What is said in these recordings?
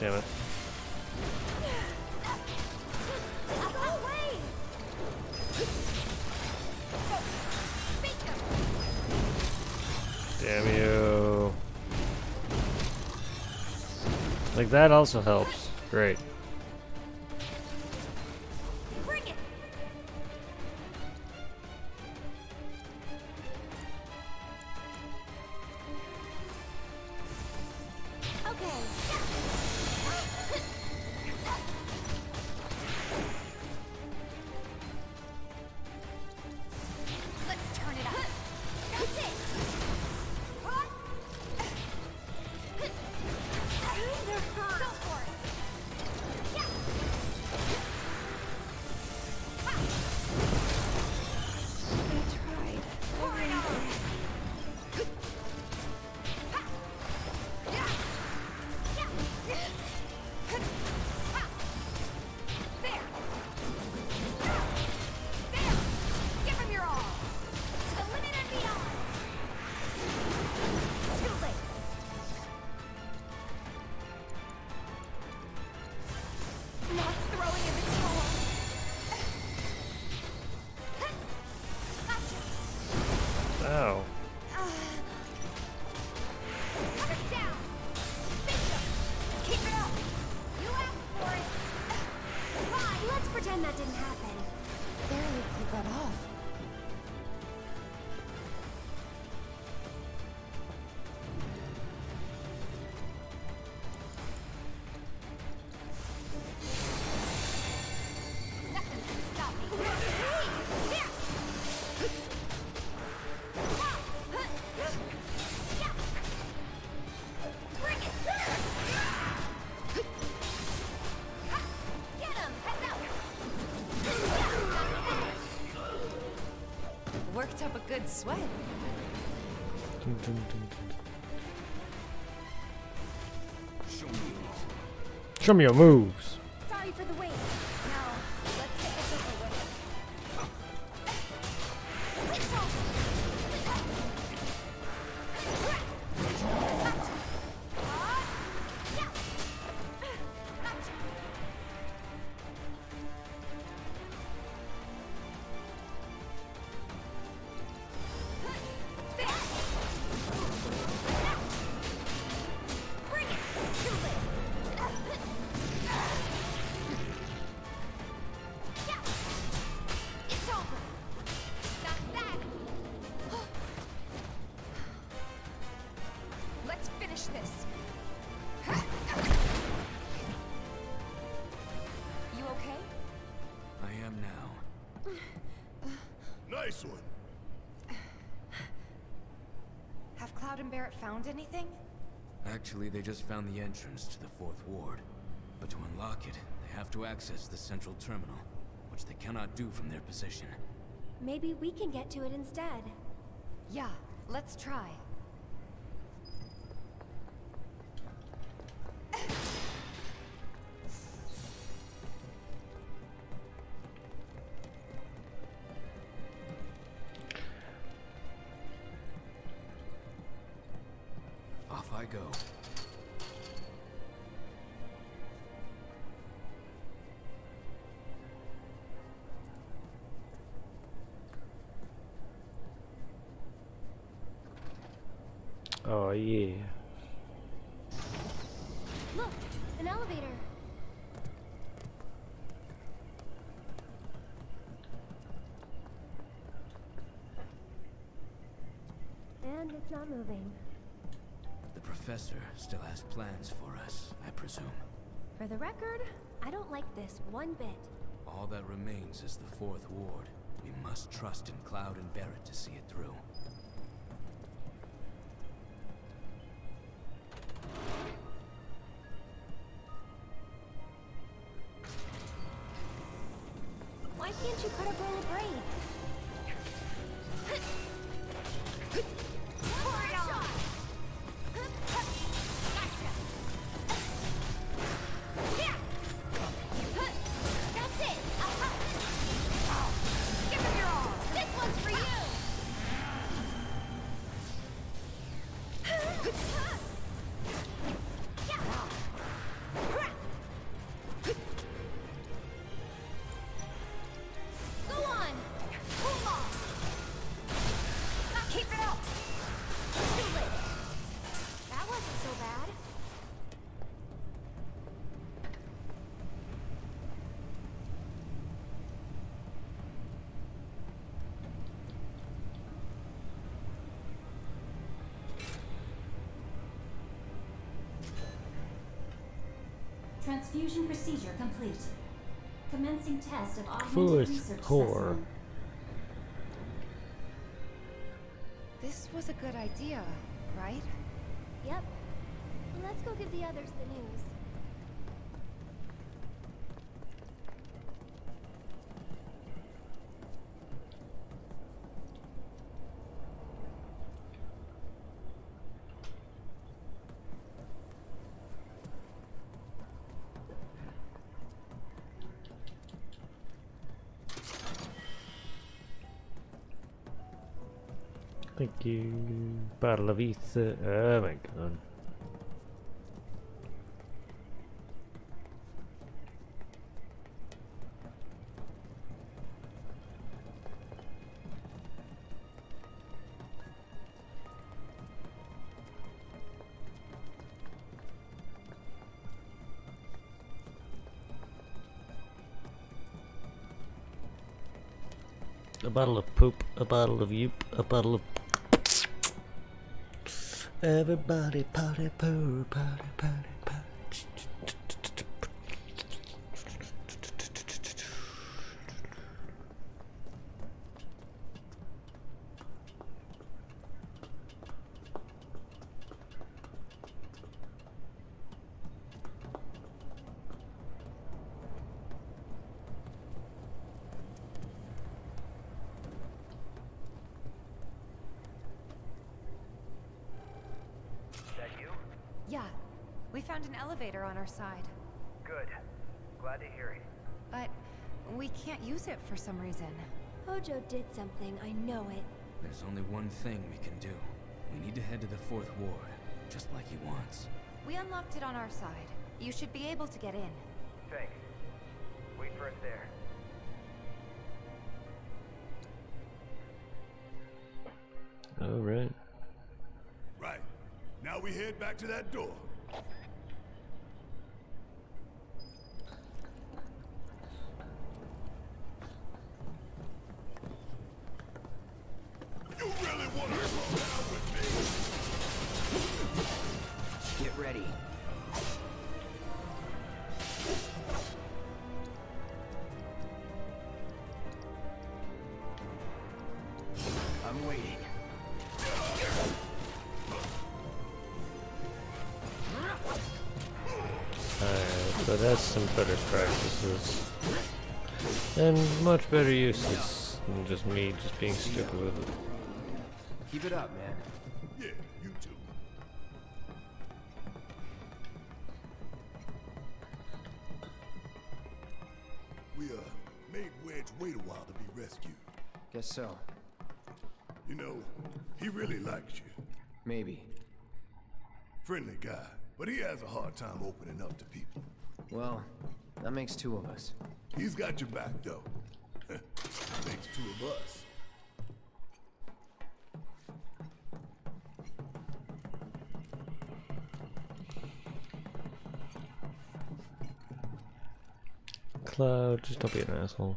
Damn it. Damn you. Like that also helps. Great. Good sweat. Dun, dun, dun, Show me your moves. Anything? Actually, they just found the entrance to the Fourth Ward. But to unlock it, they have to access the central terminal, which they cannot do from their position. Maybe we can get to it instead. Yeah, let's try. Oh, yeah. Look, an elevator. And it's not moving. The professor still has plans for us, I presume. For the record, I don't like this one bit. All that remains is the Fourth Ward. We must trust in Cloud and Barret to see it through. Transfusion procedure complete. Commencing test of augmented Fourth research core. This was a good idea, right? Yep. Let's go give the others the news. Thank you. Battle of Ether. Oh my god. A bottle of poop, a bottle of yoop, a bottle of. Everybody party poo, party party. That you? Yeah. We found an elevator on our side. Good. Glad to hear it. But we can't use it for some reason. Hojo did something, I know it. There's only one thing we can do. We need to head to the Fourth Ward, just like he wants. We unlocked it on our side. You should be able to get in. Thanks. Wait for us there. Alright. Right. Now we head back to that door. And much better uses than just me just being stupid with it. Keep it up, man. Yeah, you too. We, uh, made Wedge wait a while to be rescued. Guess so. You know, he really likes you. Maybe. Friendly guy, but he has a hard time opening up to people. Well, that makes two of us. He's got your back, though. Makes two of us. Cloud, just don't be an asshole.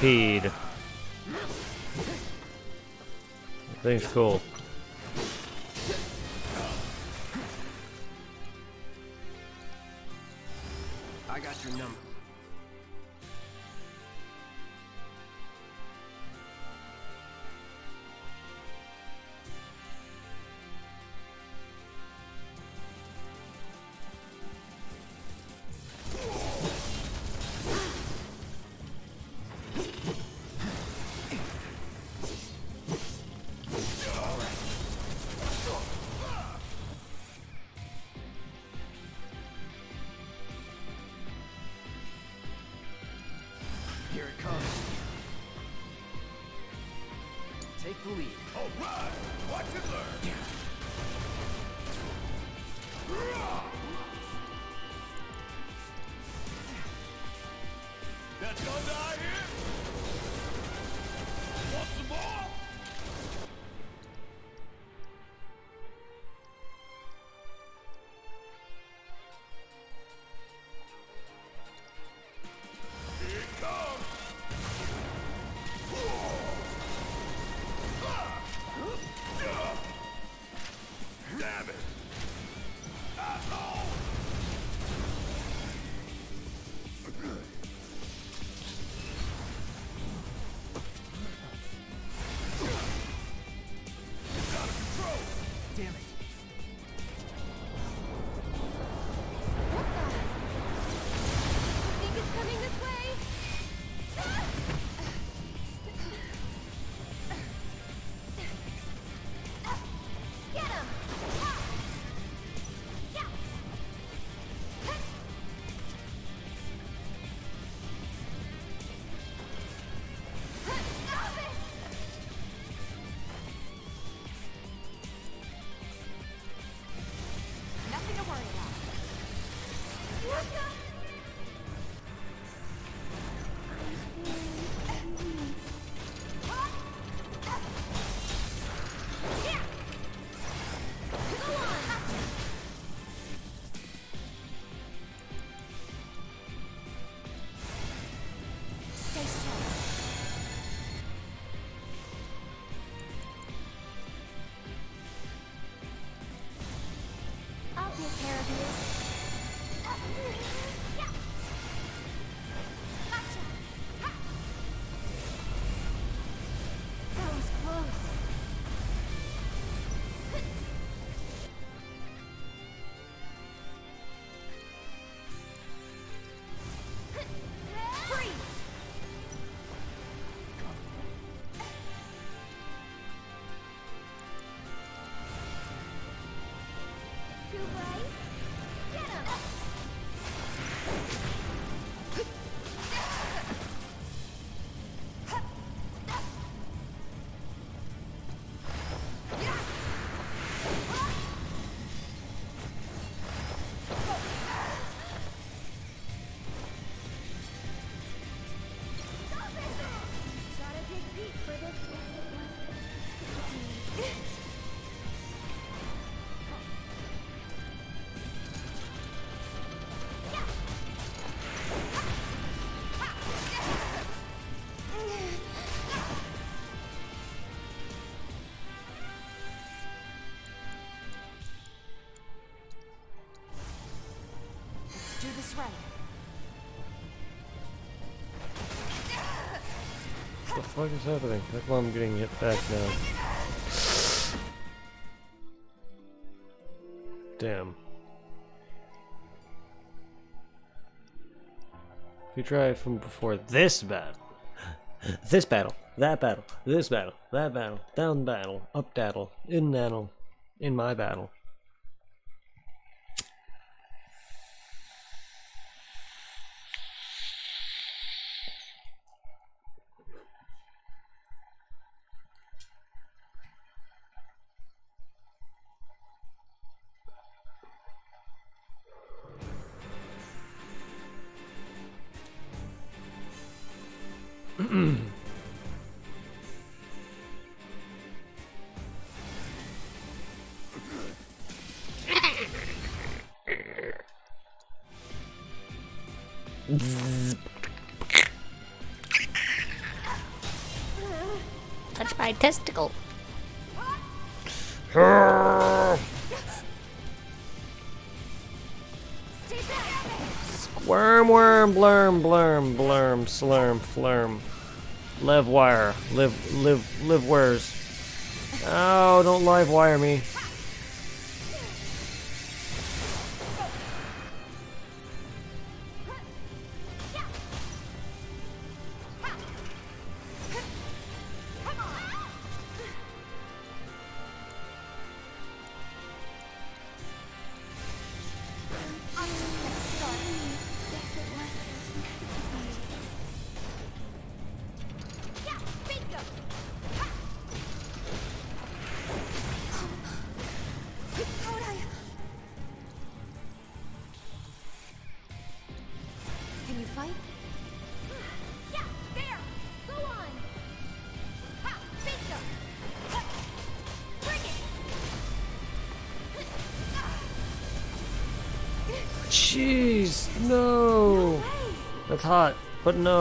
Swordipede. Thing's cool. This right. What the fuck is happening? How come I'm getting hit back now? Damn. If you try from before this battle, this battle, that battle, this battle, that battle, down battle, up battle, in battle, in my battle. Touch my testicle. Squirm, worm, blurm, blurm, blurm, slurm, flurm. Live wire. Live, live, live wires. Oh, don't live wire me. But no.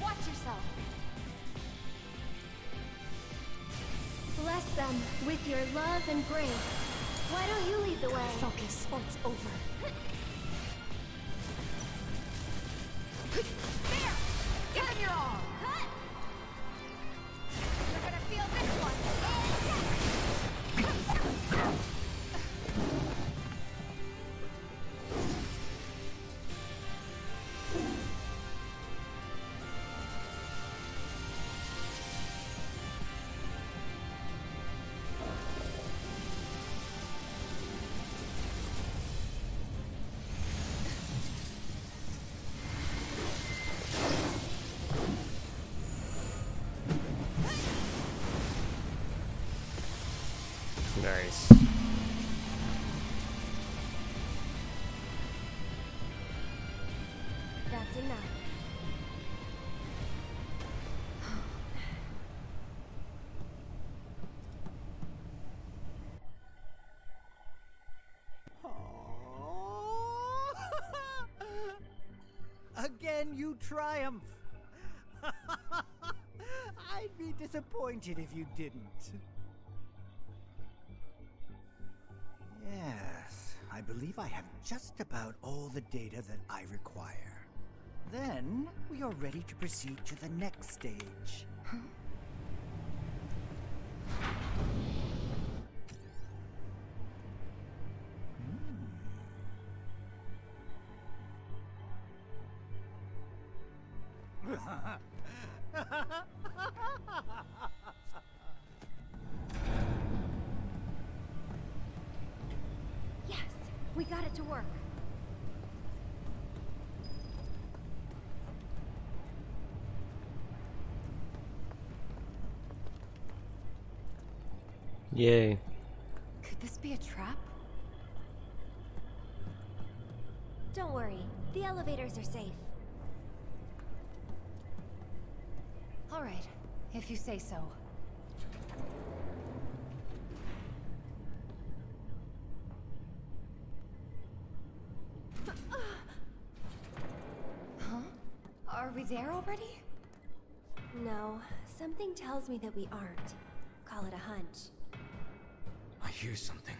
Watch yourself. Bless them with your love and grace. Why don't you lead the way? Focus, or it's over. Again, you triumph. I'd be disappointed if you didn't. Yes, I believe I have just about all the data that I require. Then we are ready to proceed to the next stage. Yay. Could this be a trap? Don't worry, the elevators are safe. All right, if you say so. Huh? Are we there already? No, something tells me that we aren't. Call it a hunch. I hear something.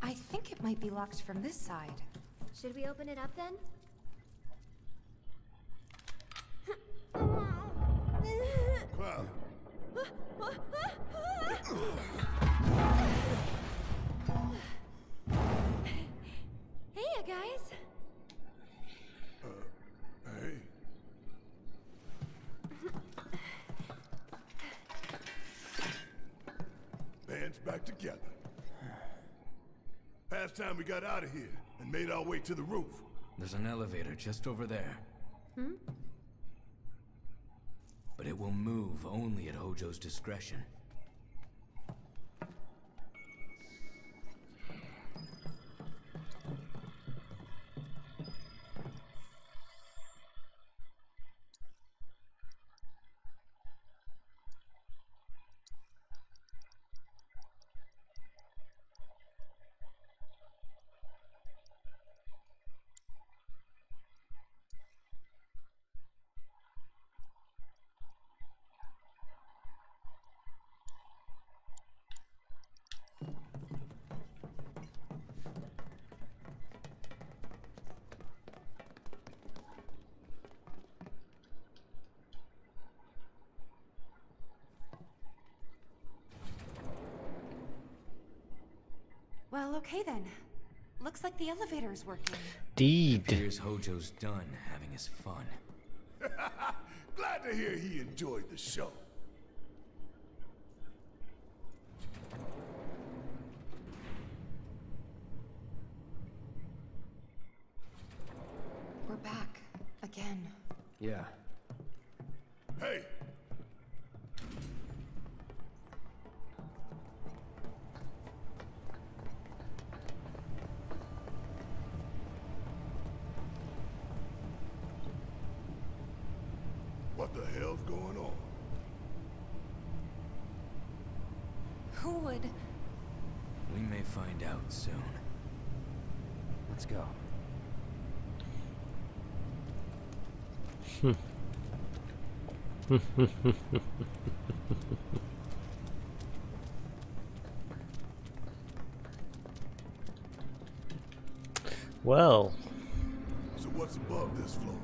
I think it might be locked from this side. Should we open it up then? We got out of here and made our way to the roof. There's an elevator just over there. Hmm? But it will move only at Hojo's discretion. Well, okay then. Looks like the elevator is working. Deed. Appears Hojo's done having his fun. Glad to hear he enjoyed the show. We're back. Again. Yeah. Hey, what the hell's going on? Who would... We may find out soon. Let's go. Well, So what's above this floor?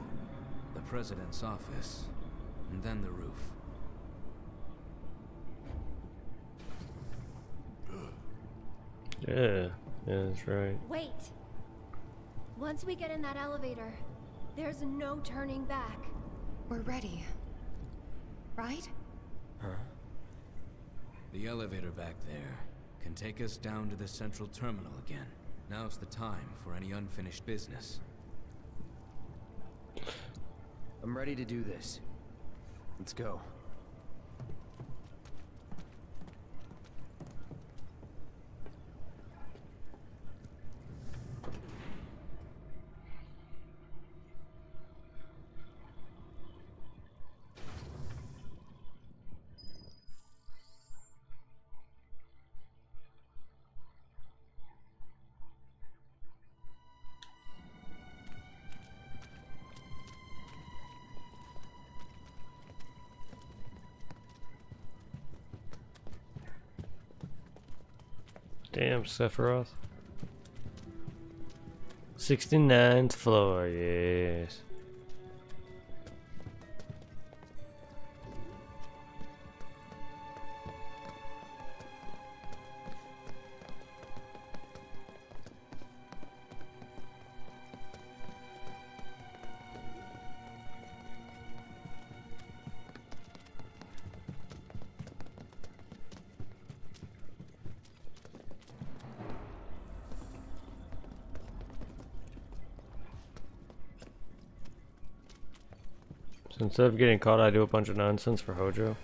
The president's office, and then the roof. Yeah, yeah, that's right. Wait! Once we get in that elevator, there's no turning back. We're ready. Right? Huh? The elevator back there can take us down to the central terminal again. Now's the time for any unfinished business. I'm ready to do this. Let's go. Damn, Sephiroth. 69th floor, yes. Instead of getting caught, I do a bunch of nonsense for Hojo.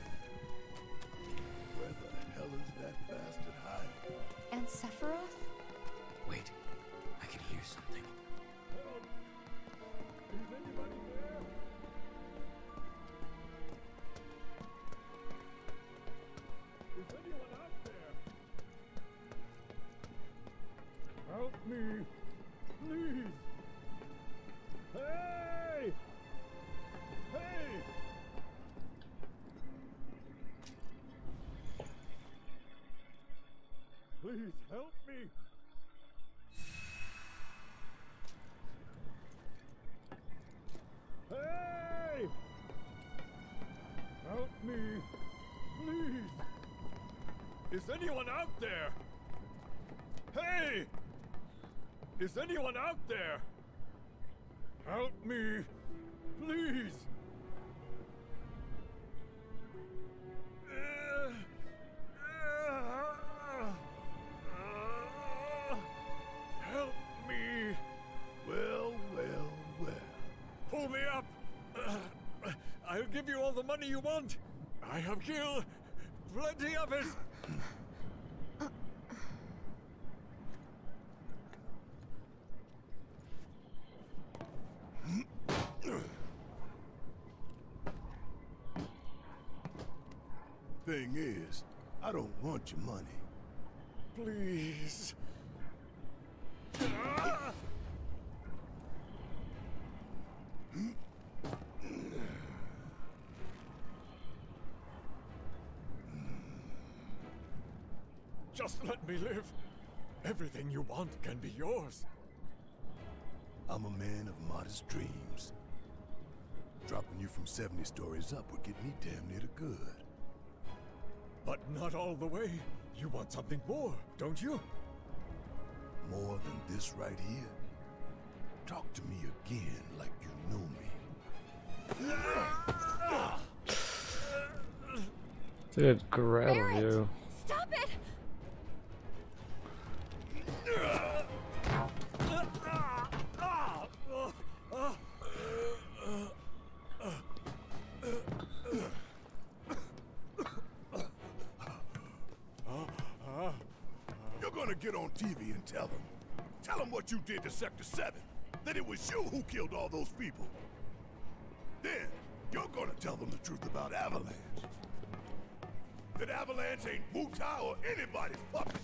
Give you all the money you want! I have killed plenty of it! Thing is, I don't want your money. Please. Just let me live. Everything you want can be yours. I'm a man of modest dreams. Dropping you from 70 stories up would get me damn near to good. But not all the way. You want something more, don't you? More than this right here? Talk to me again like you know me. Dude, grab you. What you did to Sector 7. That it was you who killed all those people. Then, you're gonna tell them the truth about Avalanche. That Avalanche ain't Wu or anybody's puppet.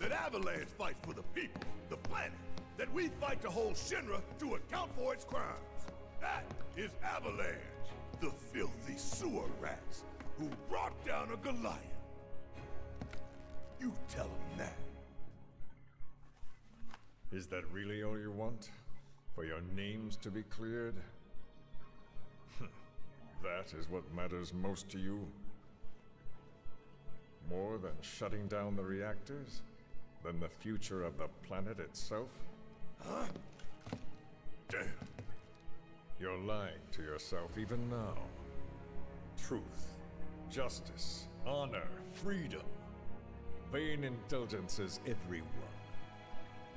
That Avalanche fights for the people, the planet. That we fight to hold Shinra to account for its crimes. That is Avalanche, the filthy sewer rats who brought down a Goliath. You tell them that. Is that really all you want? For your names to be cleared? that is what matters most to you? More than shutting down the reactors? Than the future of the planet itself? Huh? Damn. You're lying to yourself even now. Truth, justice, honor, freedom. Vain indulgences, everyone.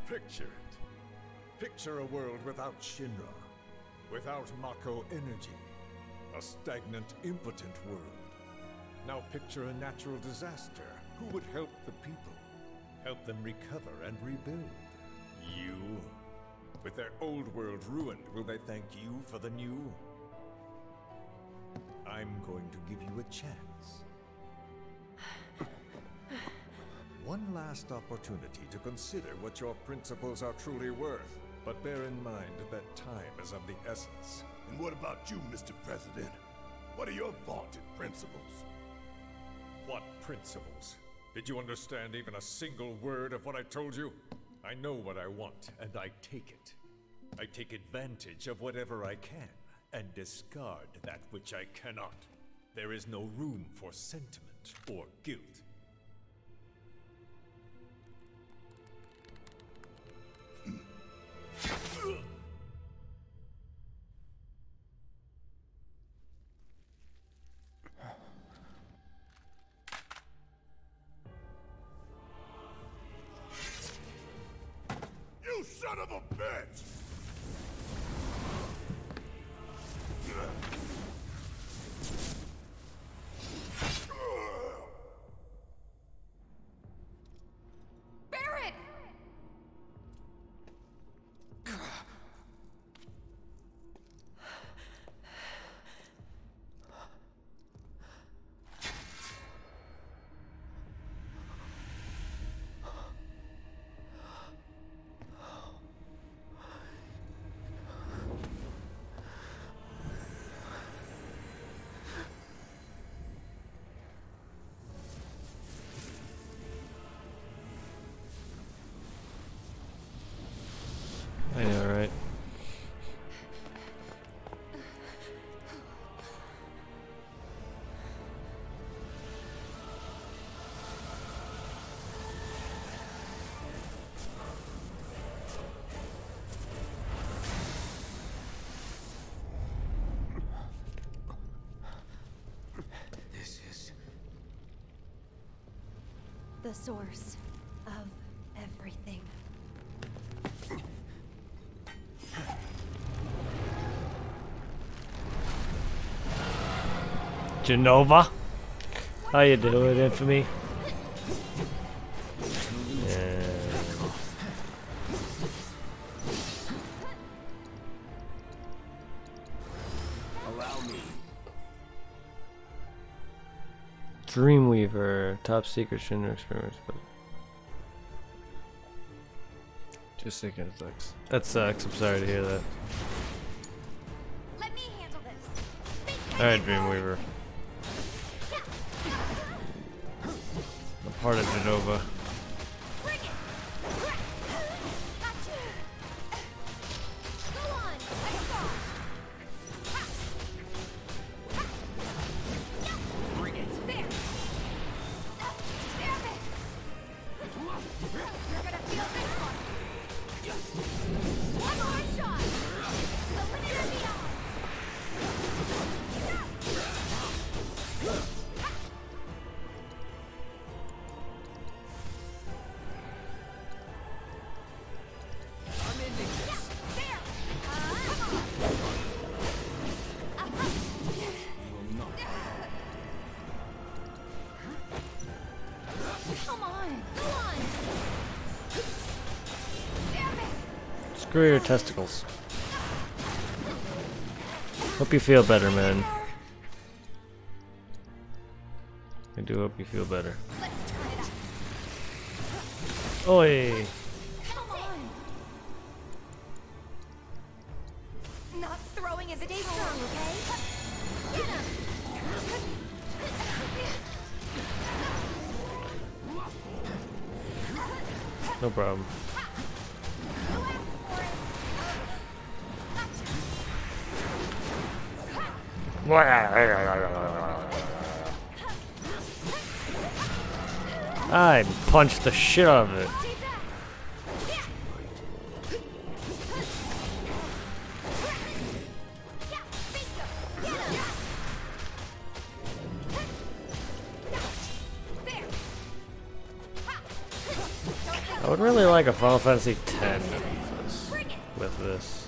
Picture it. Picture a world without Shinra, without Mako energy. A stagnant, impotent world. Now picture a natural disaster. Who would help the people? Help them recover and rebuild? You? With their old world ruined, will they thank you for the new? I'm going to give you a chance. One last opportunity to consider what your principles are truly worth. But bear in mind that time is of the essence. And what about you, Mr. President? What are your vaunted principles? What principles? Did you understand even a single word of what I told you? I know what I want, and I take it. I take advantage of whatever I can, and discard that which I cannot. There is no room for sentiment or guilt. You son of a bitch! the source of everything. Jenova? How you doing, Infamy? Dream top secret shouldn't experiments, but just thinking it sucks. That sucks. I'm sorry to hear that. All right, Dreamweaver. I'm part of Jenova. testicles. Hope you feel better, man. the shit out of it. I would really like a Final Fantasy X with this.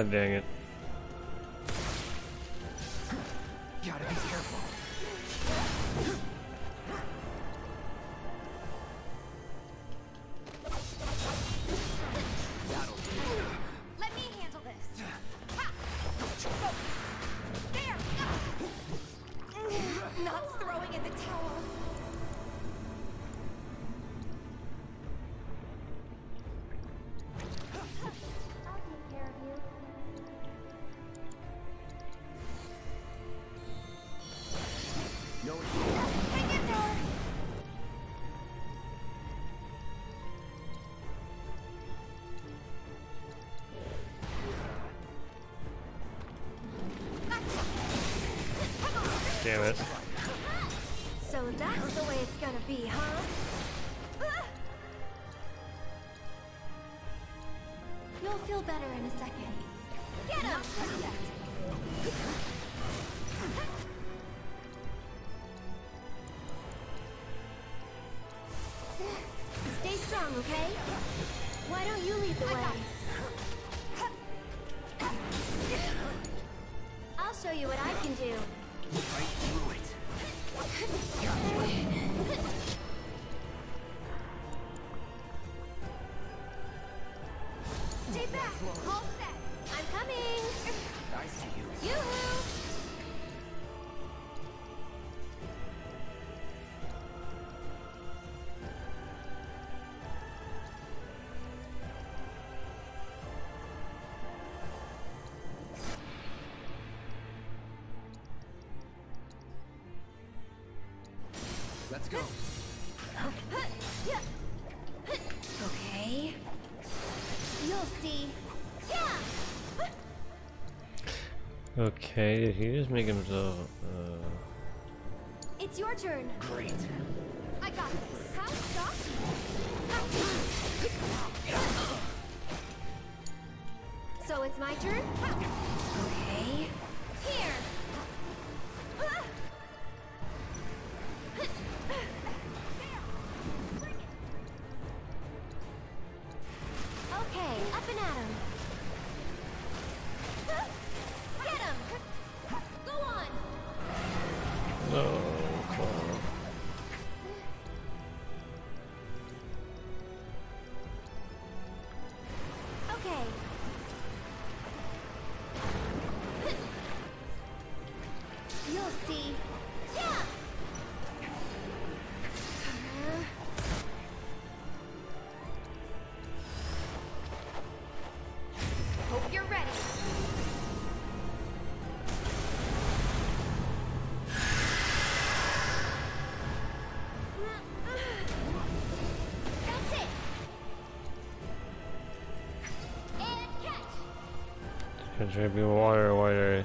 God dang it. Damn it. So that's the way it's gonna be, huh? You'll feel better in a second. Get him! Stay strong, okay? Why don't you lead the way? All set! I'm coming! I see you. Yoo-hoo! Let's go. Okay, did he just make himself, uh... It's your turn. Great. I got this. How shocking. So it's my turn? Okay. Contribute water, water.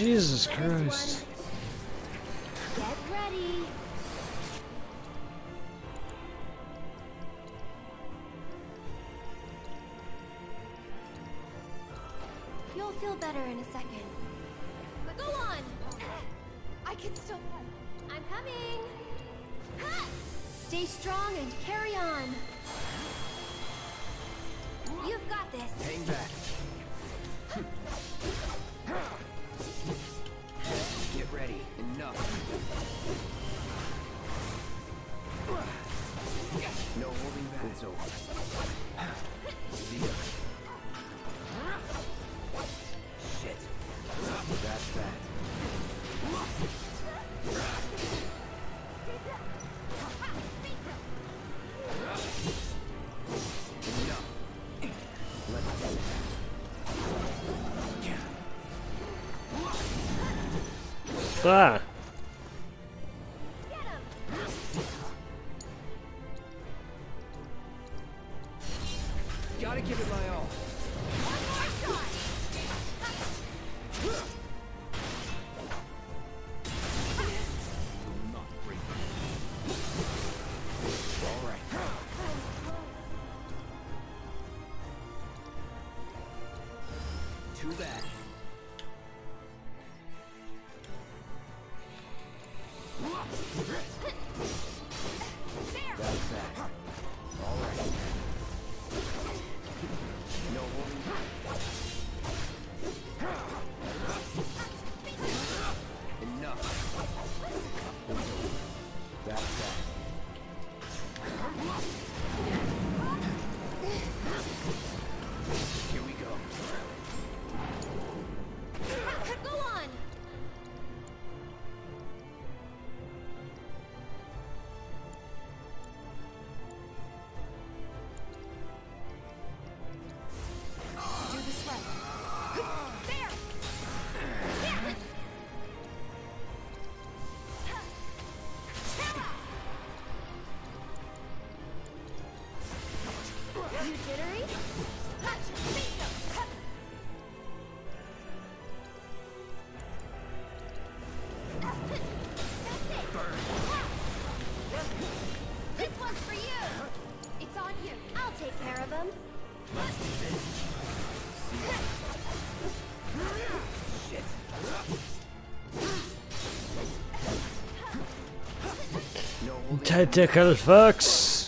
Jesus Christ. Ah! No holding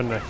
finde.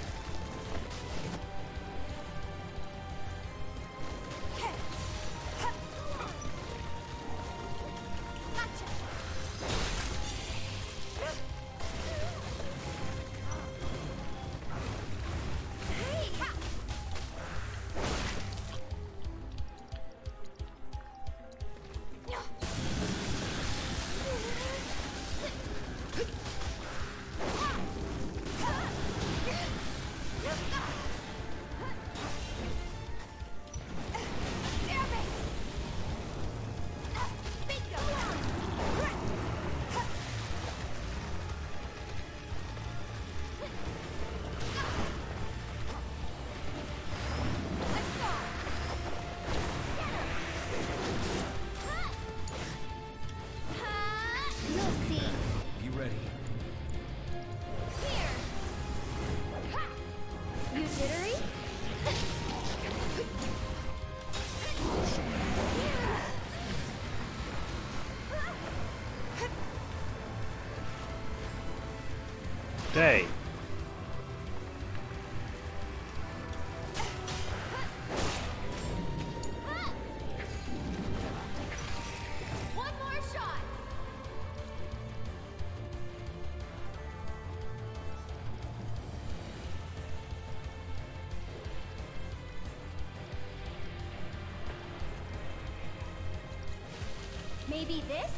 be this?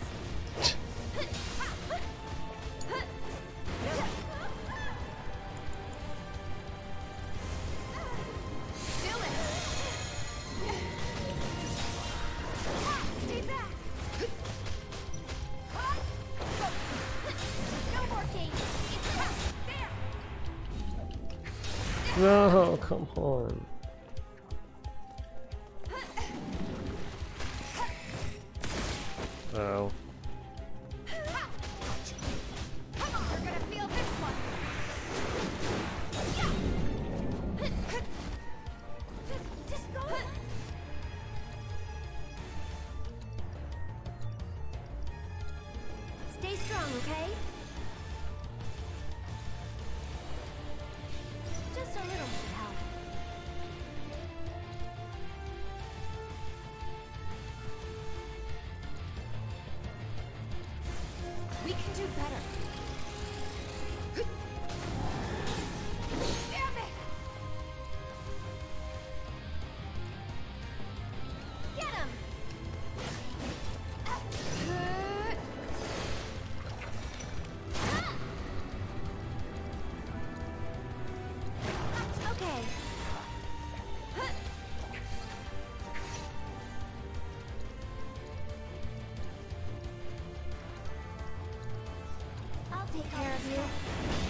No, come on.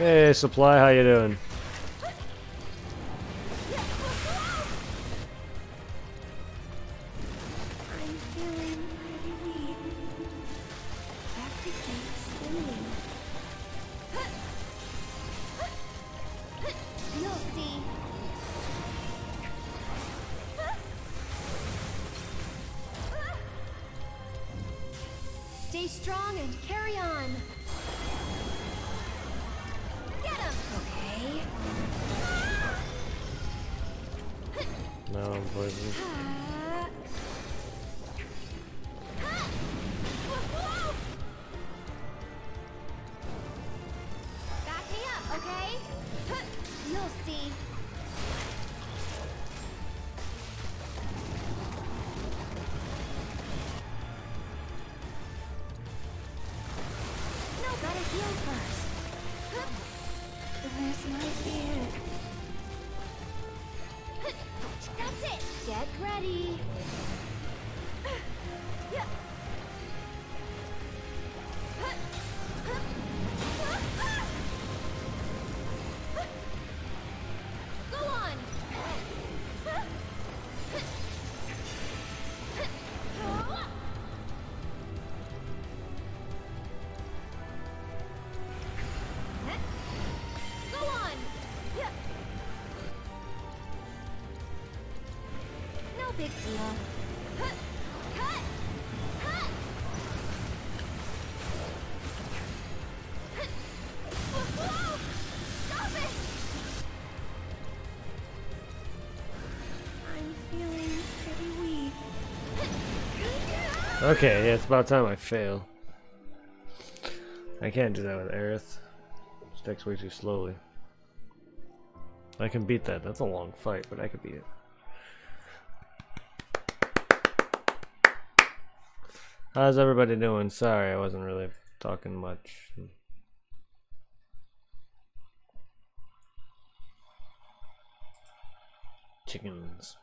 Hey, Supply, how you doing? Okay, yeah, it's about time I fail. I can't do that with Aerith. Stacks way too slowly. I can beat that. That's a long fight, but I can beat it. How's everybody doing? Sorry, I wasn't really talking much. Chickens.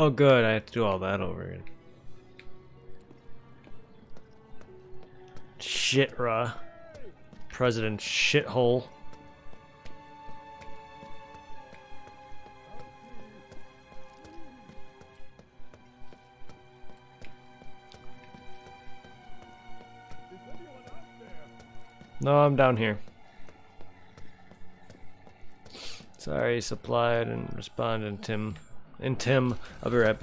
Oh, good. I have to do all that over again. Shit, Ra. President Shithole. No, I'm down here. Sorry, supplied and didn't respond in Tim. In Tim, I'll be right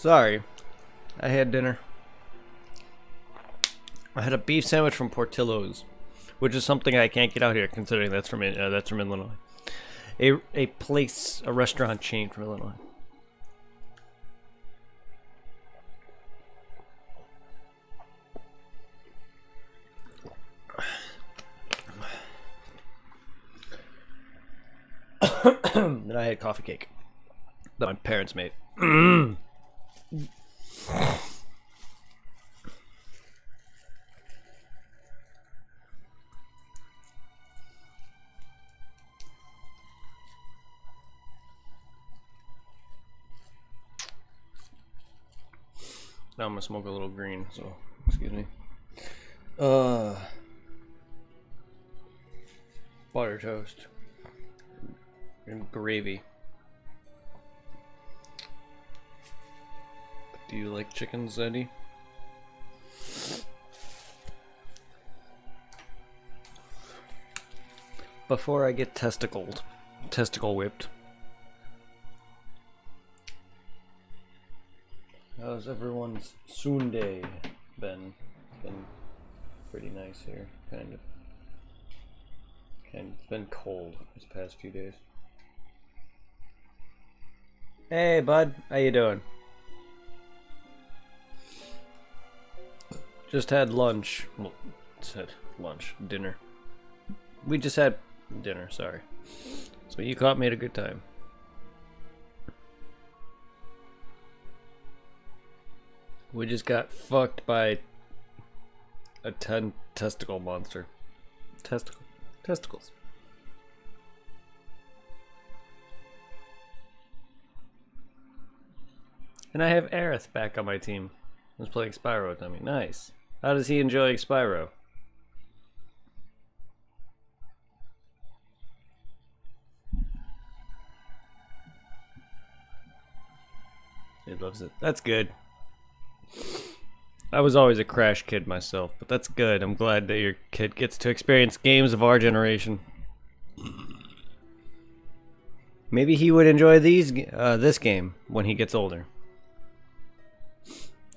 Sorry. I had dinner. I had a beef sandwich from Portillo's, which is something I can't get out here considering that's from uh, that's from Illinois. A a place, a restaurant chain from Illinois. then I had coffee cake that my parents made. Now I'm gonna smoke a little green, so excuse me. Uh, butter toast and gravy. Do you like chickens, Eddie? Before I get testicled, testicle whipped. How's everyone's Sunday been? Been pretty nice here, kind of. Of. It's been cold this past few days. Hey, bud. How you doing? Just had lunch. Well, said lunch, dinner. We just had dinner. Sorry. So you caught me at a good time. We just got fucked by a ten testicle monster. Testicle. Testicles. And I have Aerith back on my team. He's playing Spyro me. Nice. How does he enjoy Spyro? He loves it. That's good. I was always a Crash kid myself, but that's good. I'm glad that your kid gets to experience games of our generation. Maybe he would enjoy these uh, this game when he gets older.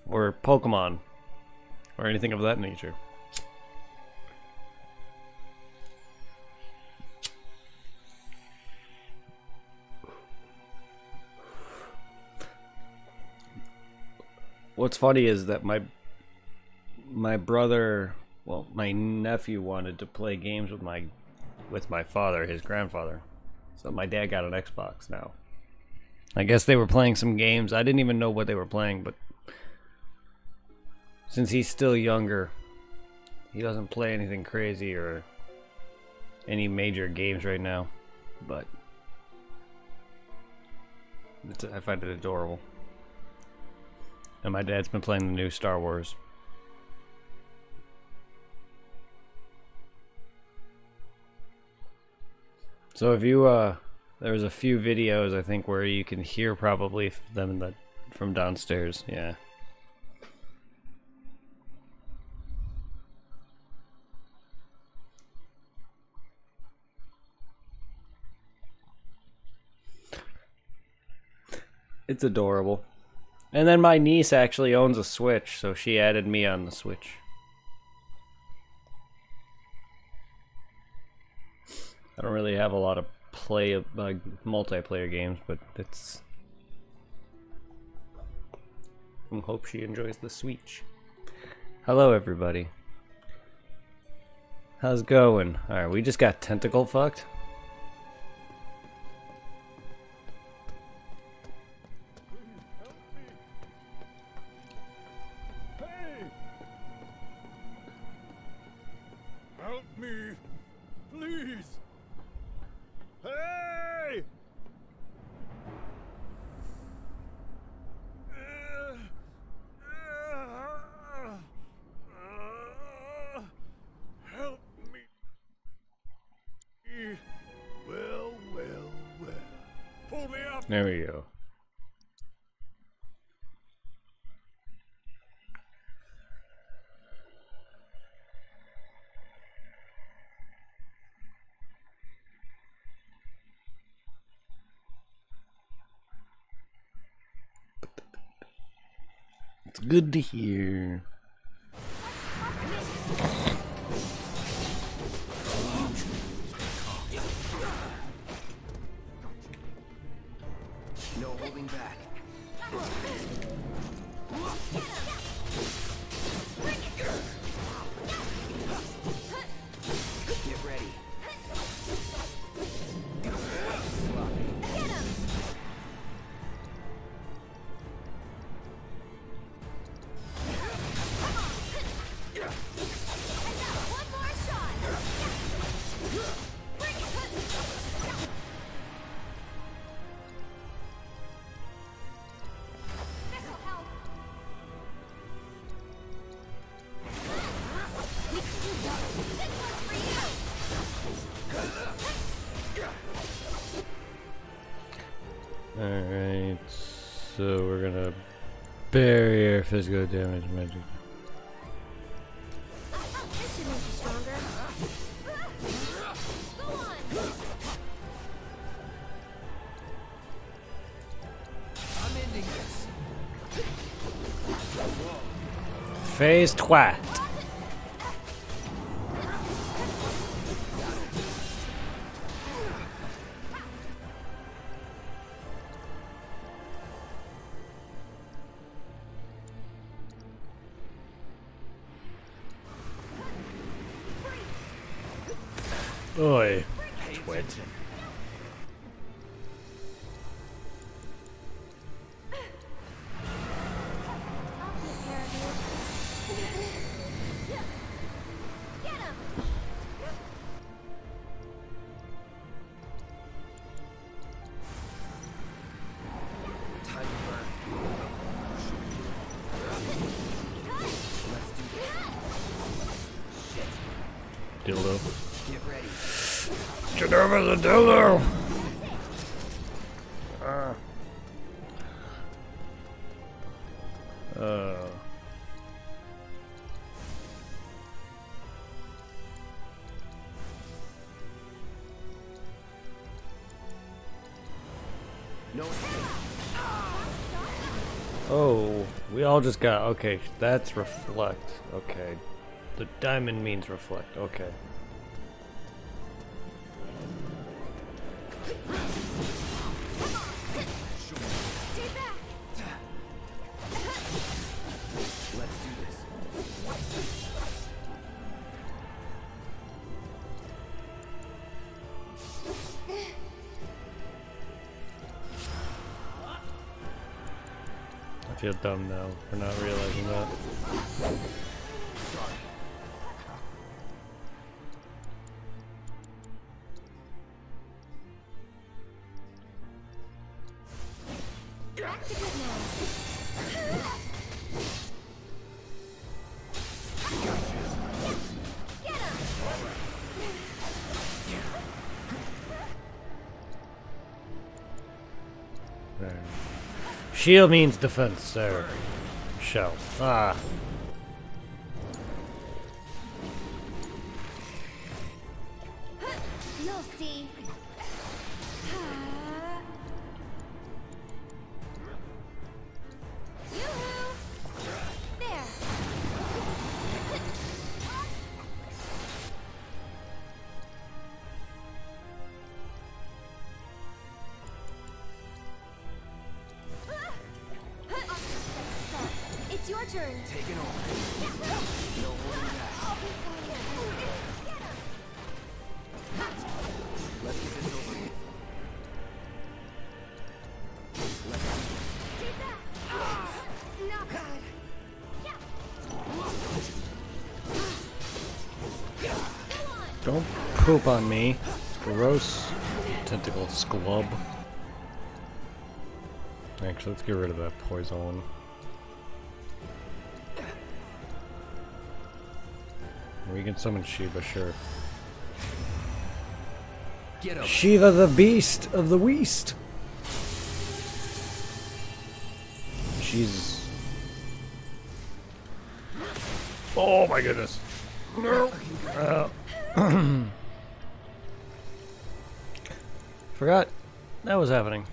Or Pokemon. Or anything of that nature. What's funny is that my my brother, well, my nephew wanted to play games with my with my father, his grandfather. So my dad got an Xbox now. I guess they were playing some games. I didn't even know what they were playing, but since he's still younger, he doesn't play anything crazy or any major games right now. But I find it adorable. And my dad's been playing the new Star Wars. So if you uh there's a few videos I think where you can hear probably them the from downstairs. Yeah. It's adorable. And then my niece actually owns a Switch, so she added me on the Switch. I don't really have a lot of play uh, multiplayer games, but it's. I hope she enjoys the Switch. Hello, everybody. How's it going? Alright, we just got tentacle fucked. Good to hear. physical damage, magic. Phase 12. Dildo! Uh. Oh, we all just got. Okay, that's reflect. Okay. The diamond means reflect. Okay. Shield means defense, there. Shell. Ah. Your turn. Taking over. No holding back. Let's get this over with. Let's Stay back. Not bad. Don't poop on me. Gross tentacle sclub. Actually, let's get rid of that poison. Can summon Shiva, sure. get him. Shiva the Beast of the West. Jesus. Oh my goodness. No. Uh, forgot that was happening.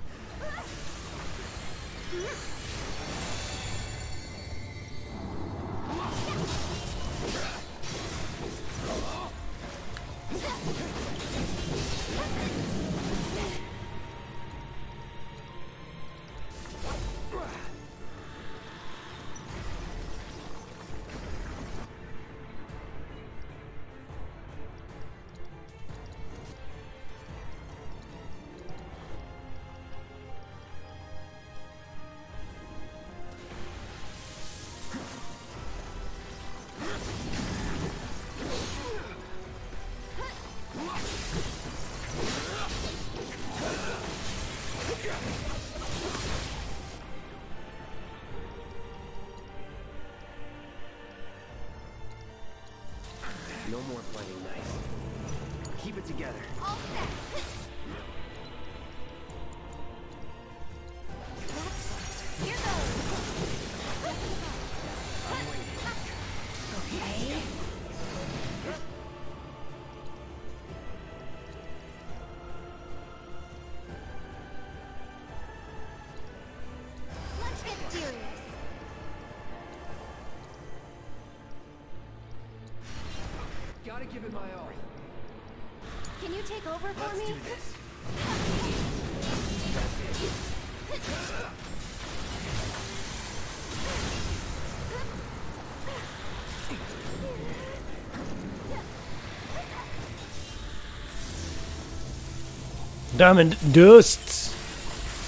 Diamond dust.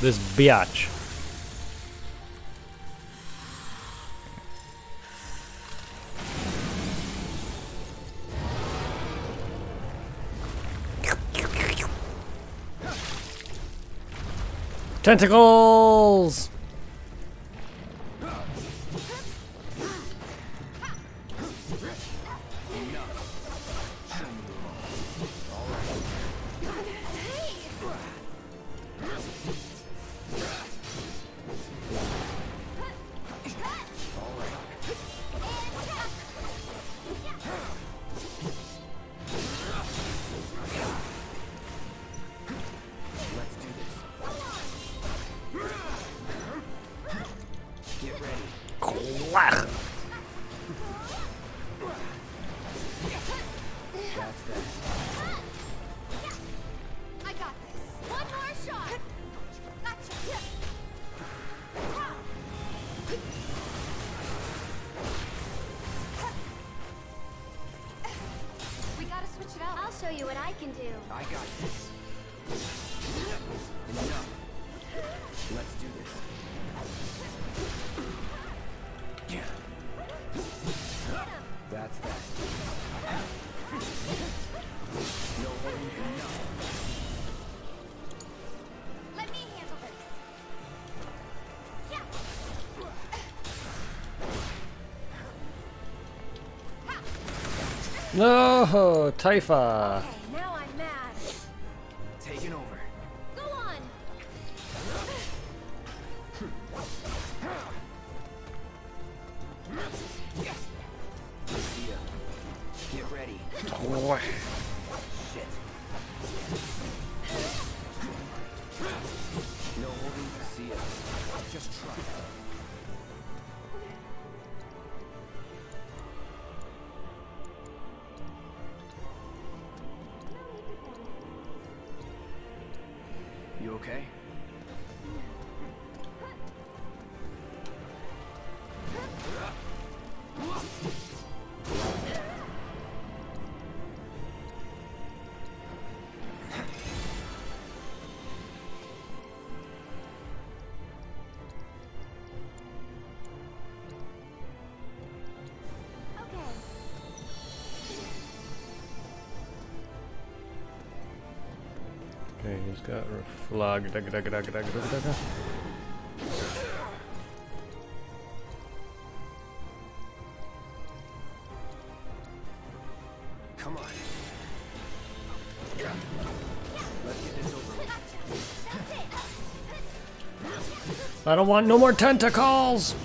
This biatch. Tentacles! can do. I got this. Enough. Let's do this. That's that. No holding enough. Let No, Tifa. Lag. Come on. I don't want no more tentacles!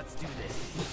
Let's do this.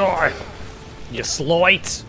Oh, you slight.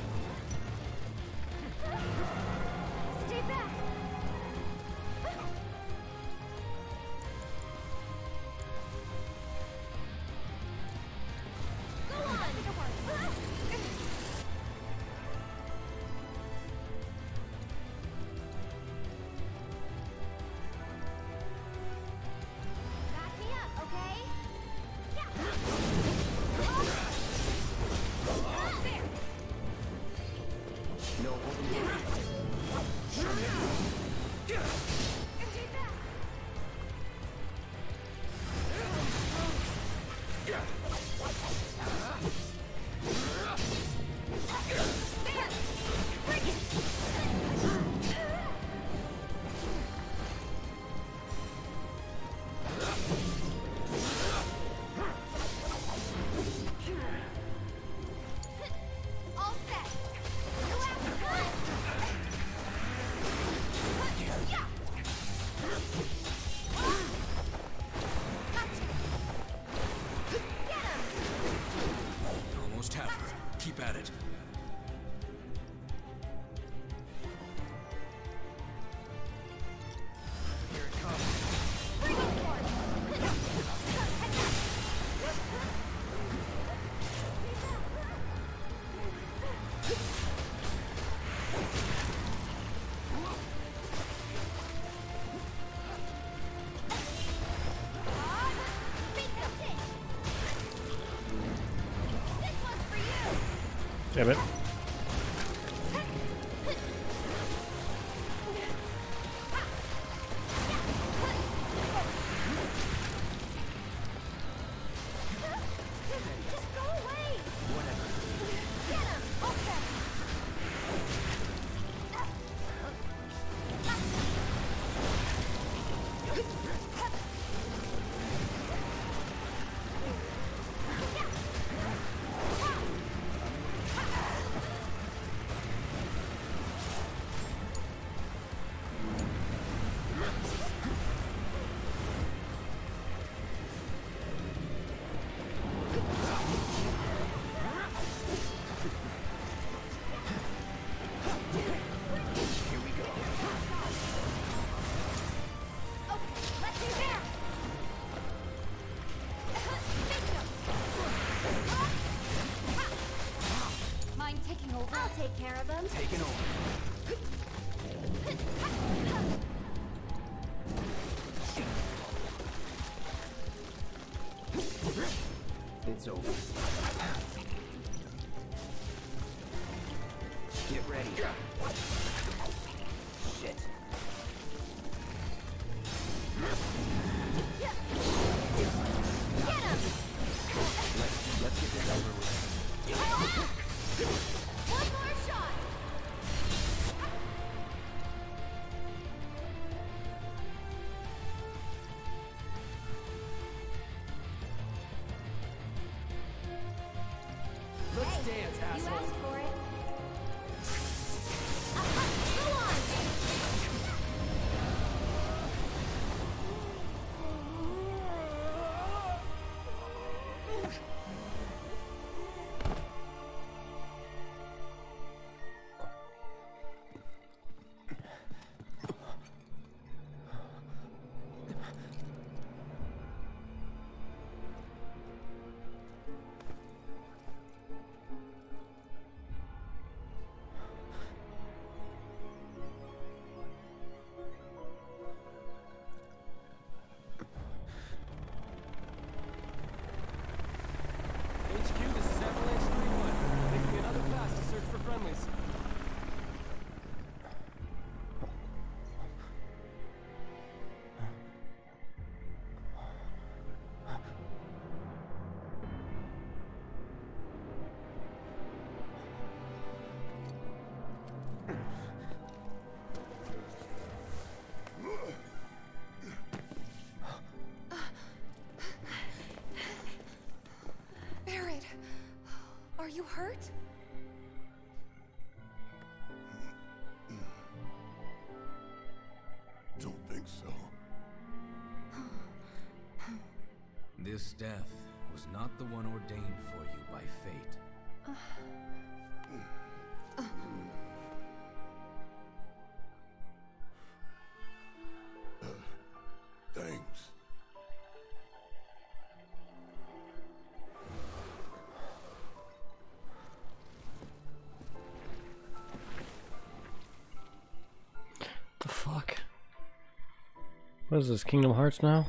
Over. You hurt? Don't think so. This death was not the one ordained What is this, Kingdom Hearts now?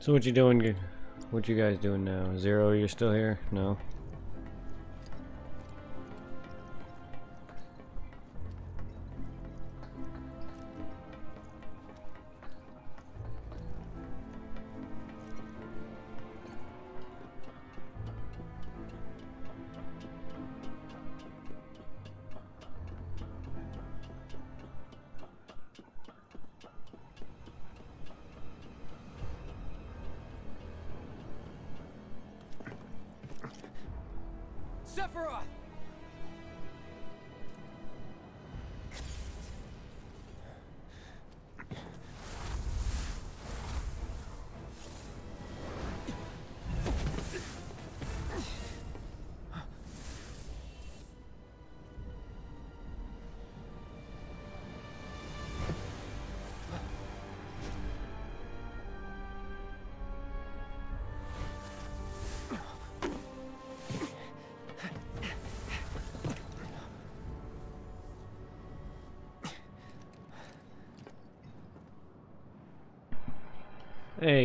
So what you doing? What you guys doing now? Zero, you're still here? No.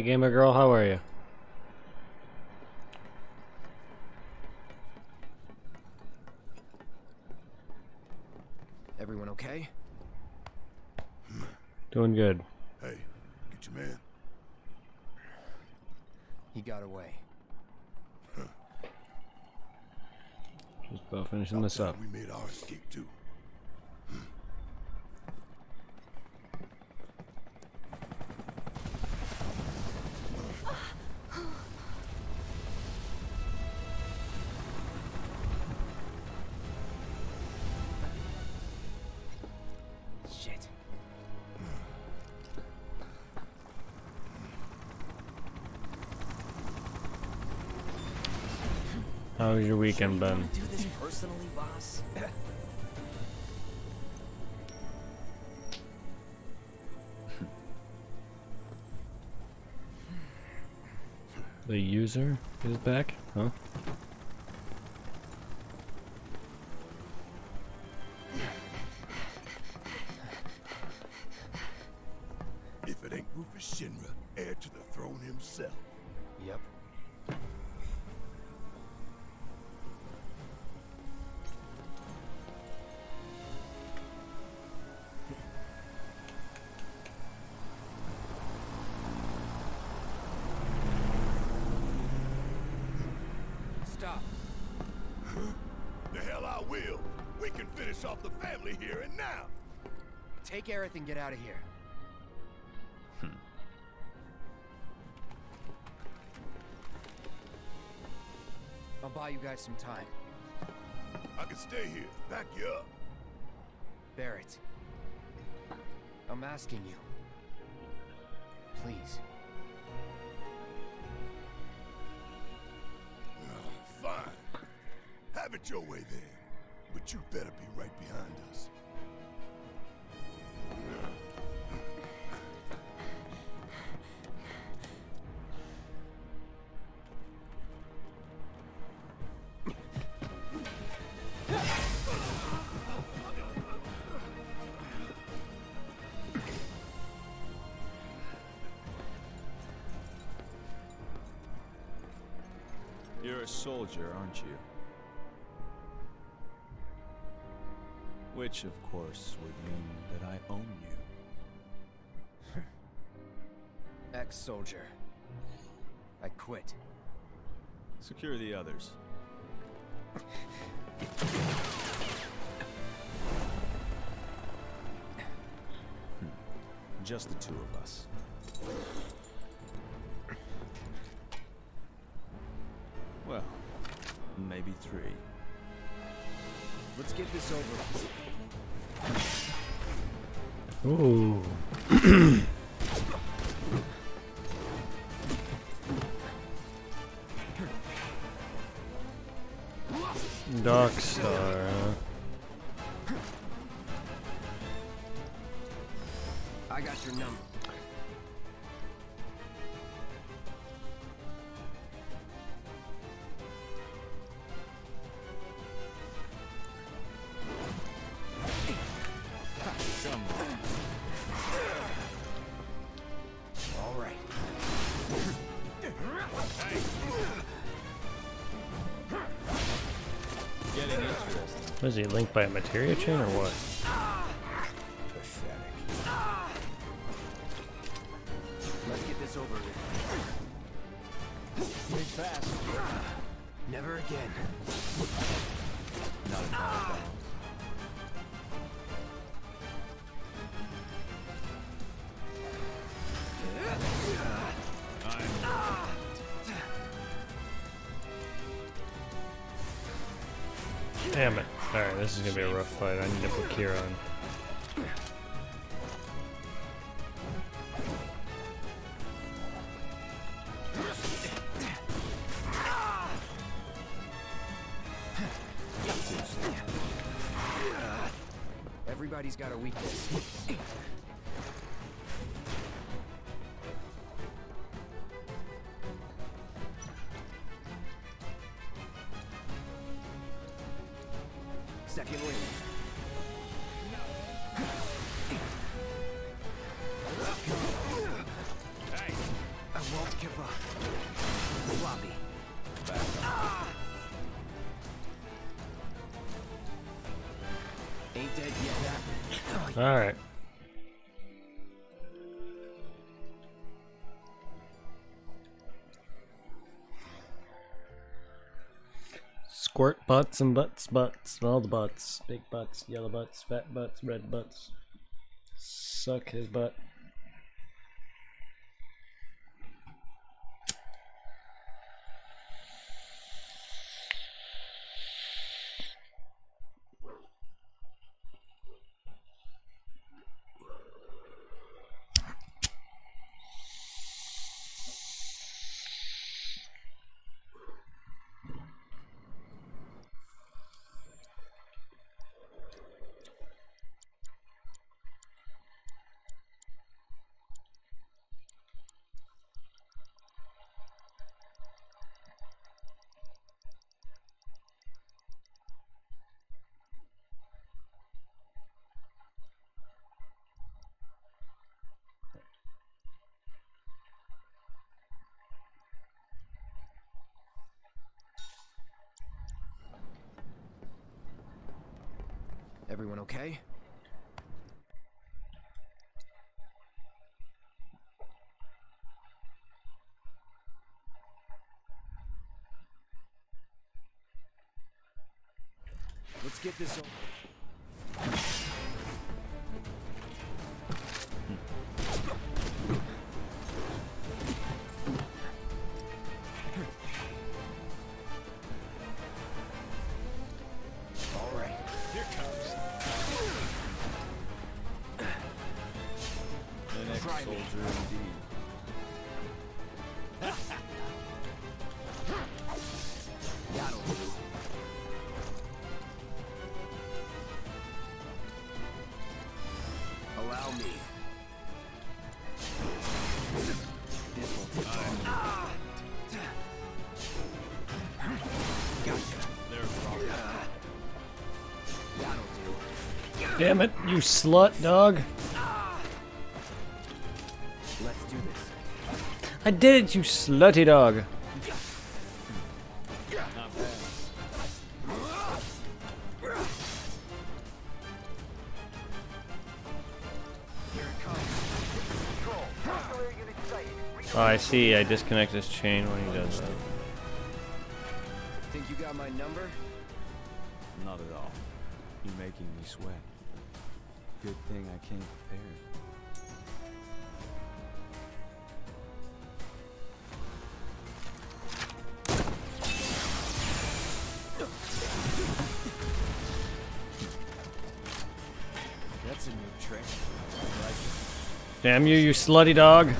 Gamer girl, how are you? Everyone okay? Doing good. Hey, get your man. He got away. Just about finishing this up. We made our escape too. Weekend been? Do this personally, boss? The user is back? Huh? If it ain't Rufus Shinra, heir to the throne himself. Yep. Finish off the family here and now. Take Aerith and get out of here. Hmm. I'll buy you guys some time. I can stay here, back you up. Barret. I'm asking you. Please. Oh, fine. Have it your way then. You better be right behind us. You're a soldier, aren't you? Which, of course, would mean that I own you. Ex-soldier. I quit. Secure the others. Hmm. Just the two of us. Well, maybe three. Let's get this over. Ooh. Was he linked by a materia chain or what? Give up. Sloppy. Ain't dead yet. Alright. Squirt butts and butts, butts, all the butts. Big butts, yellow butts, fat butts, red butts. Suck his butt. Let's you slut dog. Let's do this. I did it, you slutty dog. Oh, I see. I disconnect this chain when he does that. Think you got my number? Not at all. You're making me sweat. Good thing I came prepared. That's a new trick. Like. Damn you, you slutty dog.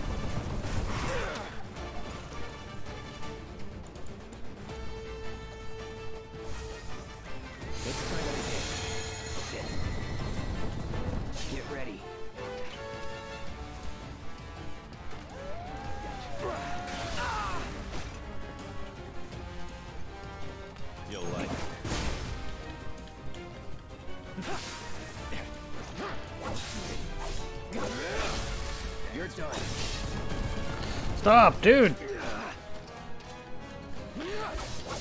You're done. Stop, dude.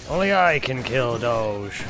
Only I can kill Doge.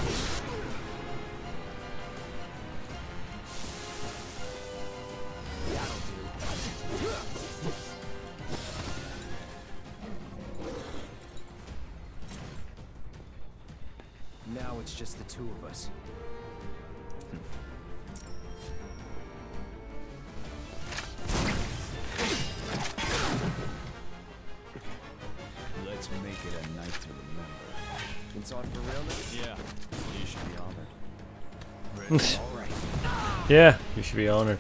Yeah, you should be honored.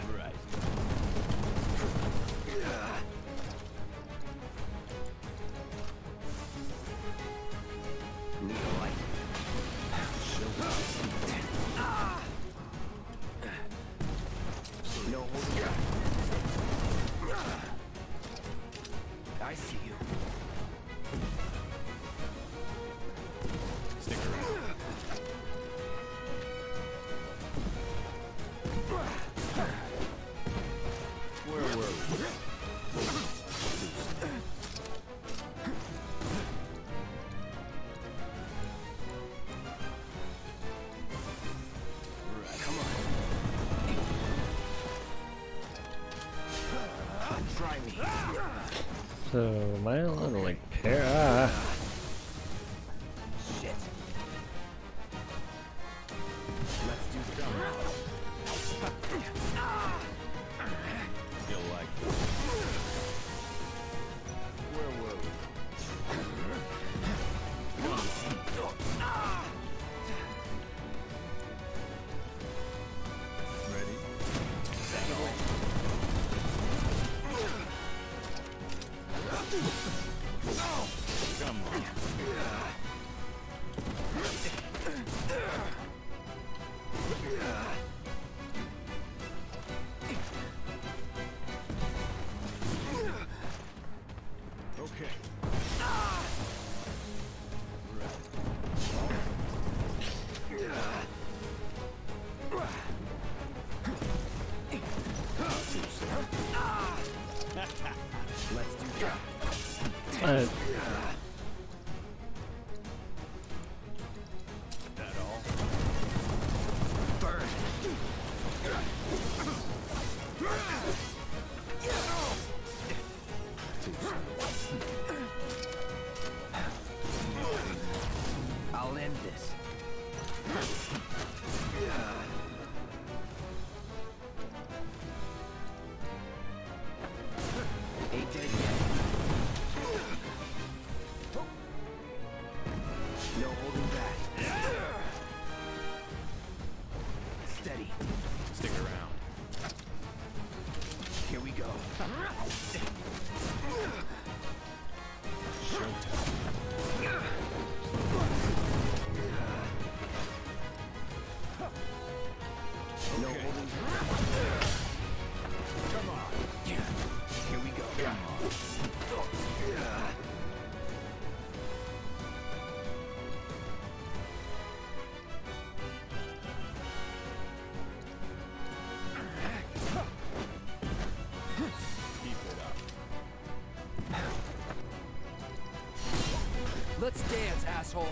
Let's dance, asshole.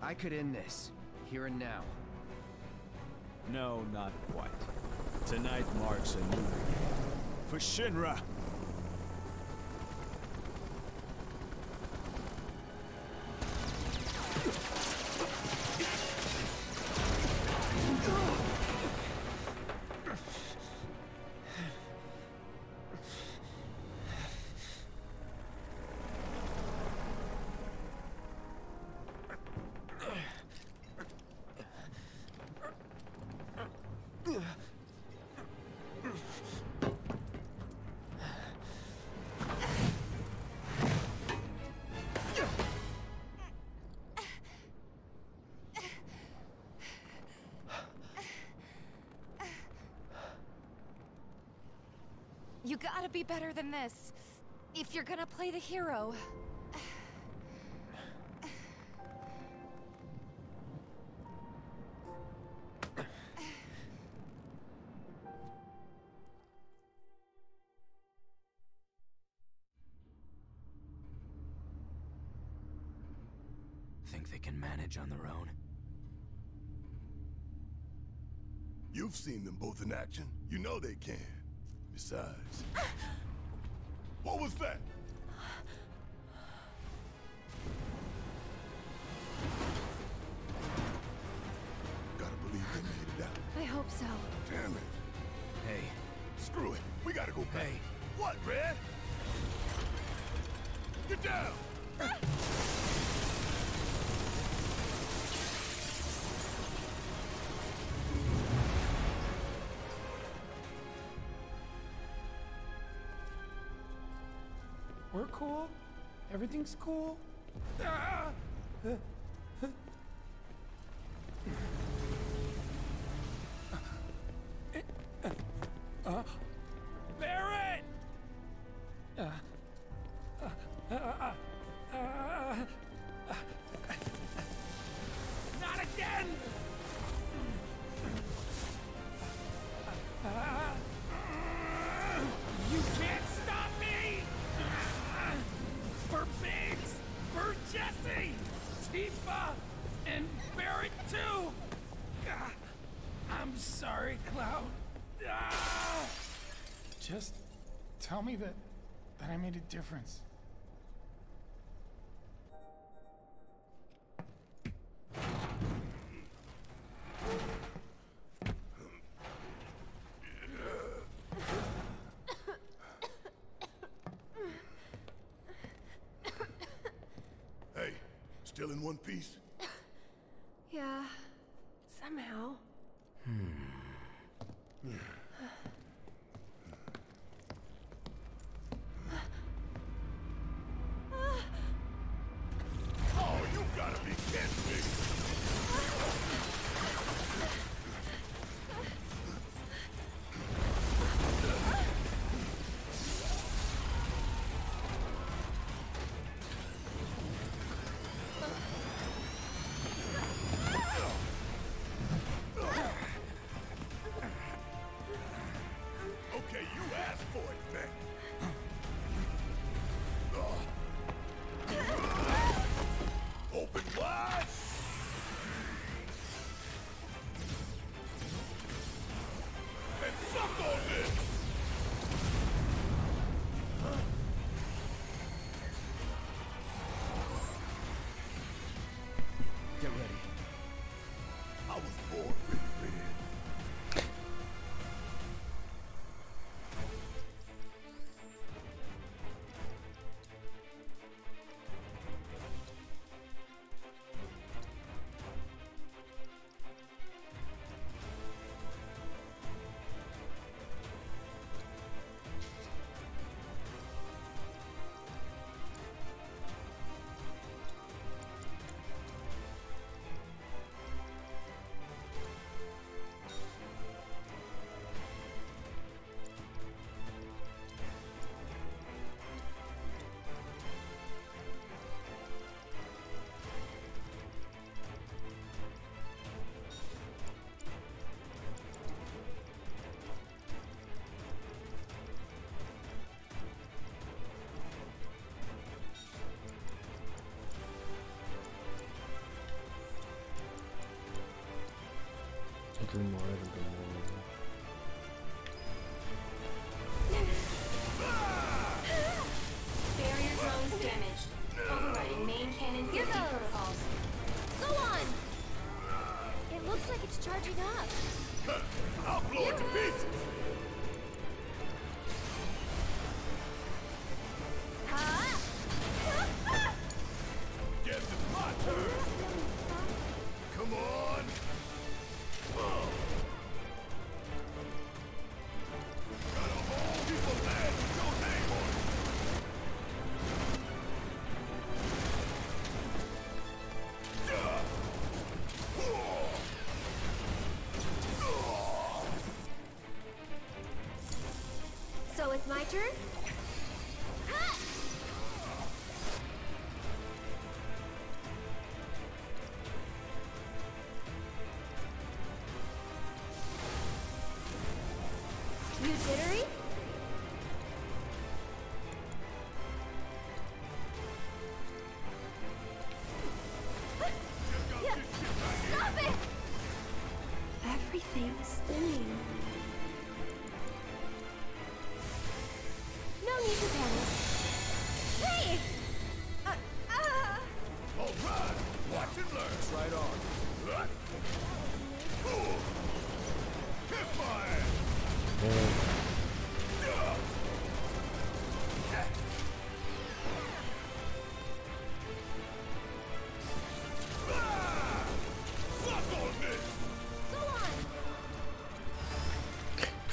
I could end this, here and now. No, not quite. Tonight marks a new beginning. For Shinra! Gotta be better than this. If you're gonna play the hero. Think they can manage on their own? You've seen them both in action. You know they can. Besides... what was that? We're cool. Everything's cool. Ah! Me that that I made a difference. Hey, still in one piece? doing more, than haven't done. My turn?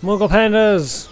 Muggle pandas!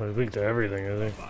He's weak to everything, is he?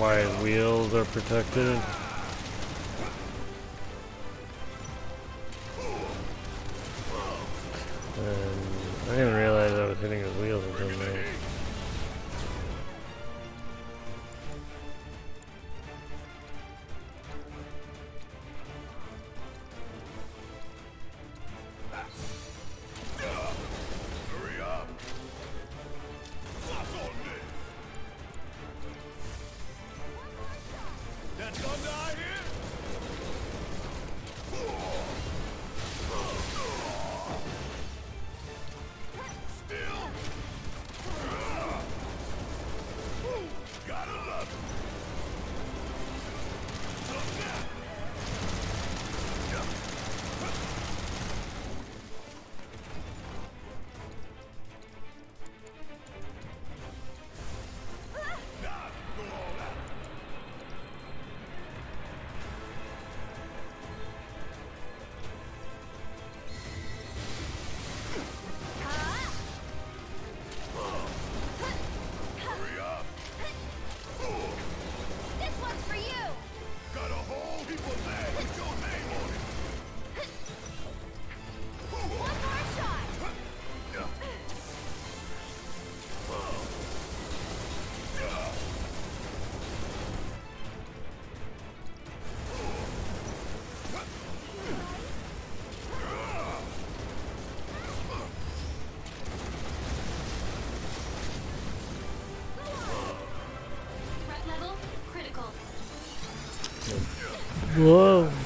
Why wheels are protected. Whoa.